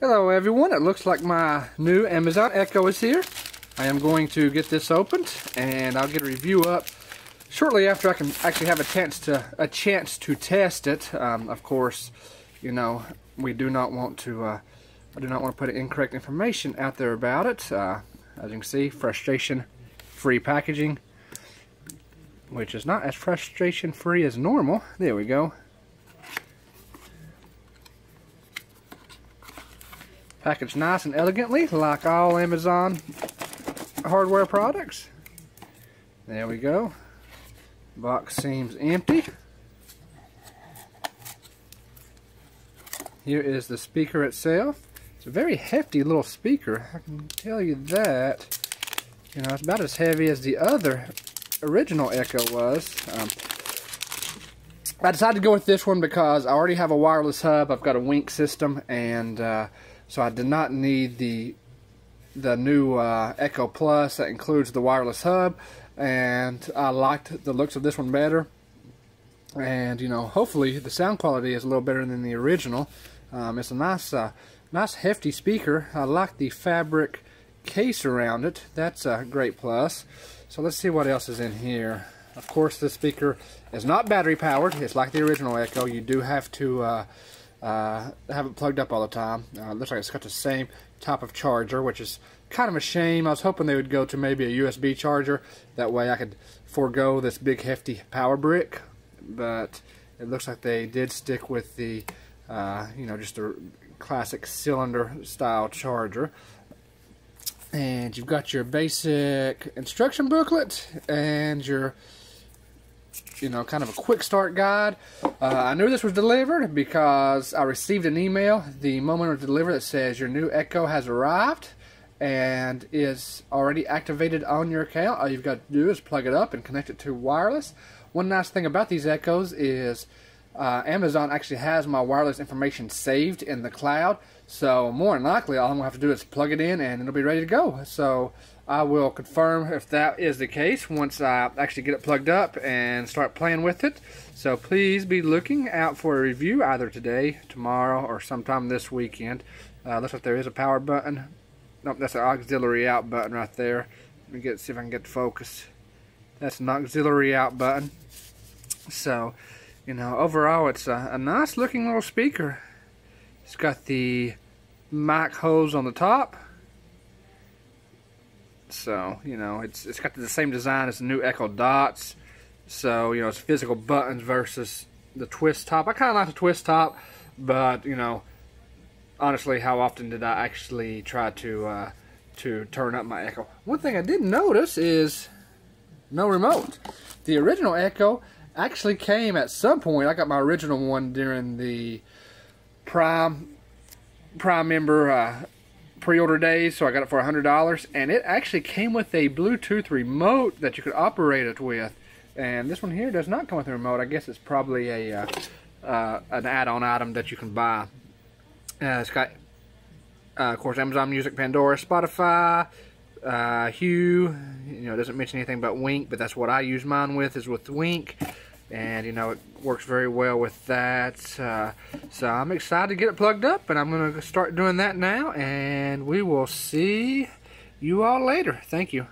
Hello everyone, it looks like my new Amazon Echo is here. I am going to get this opened and I'll get a review up shortly after I can actually have a chance to a chance to test it. Um, of course, you know, we do not want to uh, I do not want to put incorrect information out there about it. Uh, as you can see, frustration free packaging which is not as frustration free as normal. There we go. Packaged nice and elegantly, like all Amazon hardware products. There we go. Box seems empty. Here is the speaker itself. It's a very hefty little speaker. I can tell you that. You know, it's about as heavy as the other original Echo was. Um, I decided to go with this one because I already have a wireless hub. I've got a Wink system, and uh, so I did not need the the new uh, Echo Plus that includes the wireless hub. And I liked the looks of this one better. And you know, hopefully the sound quality is a little better than the original. Um, it's a nice, uh, nice hefty speaker. I like the fabric case around it. That's a great plus. So let's see what else is in here. Of course, this speaker is not battery powered. It's like the original Echo. You do have to uh, uh, have it plugged up all the time. Uh, looks like it's got the same type of charger, which is kind of a shame. I was hoping they would go to maybe a USB charger. That way I could forego this big hefty power brick. But it looks like they did stick with the, uh, you know, just a classic cylinder style charger and you've got your basic instruction booklet and your you know kind of a quick start guide uh, I knew this was delivered because I received an email the moment of was delivered that says your new Echo has arrived and is already activated on your account all you've got to do is plug it up and connect it to wireless one nice thing about these Echoes is uh, Amazon actually has my wireless information saved in the cloud. So more than likely, all I'm gonna have to do is plug it in and it'll be ready to go. So I will confirm if that is the case once I actually get it plugged up and start playing with it. So please be looking out for a review either today, tomorrow, or sometime this weekend. Uh, looks like there is a power button. Nope, that's an auxiliary out button right there. Let me get see if I can get the focus. That's an auxiliary out button. So you know, overall it's a, a nice looking little speaker. It's got the mic hose on the top. So, you know, it's it's got the same design as the new Echo Dots. So, you know, it's physical buttons versus the twist top. I kind of like the twist top, but, you know, honestly, how often did I actually try to uh, to turn up my Echo? One thing I did notice is no remote. The original Echo actually came at some point. I got my original one during the Prime Prime member uh, pre-order days, so I got it for $100, and it actually came with a Bluetooth remote that you could operate it with. And this one here does not come with a remote. I guess it's probably a uh, uh, an add-on item that you can buy. Uh, it's got, uh, of course, Amazon Music, Pandora, Spotify, uh, Hue. You know, it doesn't mention anything about Wink, but that's what I use mine with, is with Wink and you know it works very well with that. Uh, so I'm excited to get it plugged up and I'm gonna start doing that now and we will see you all later. Thank you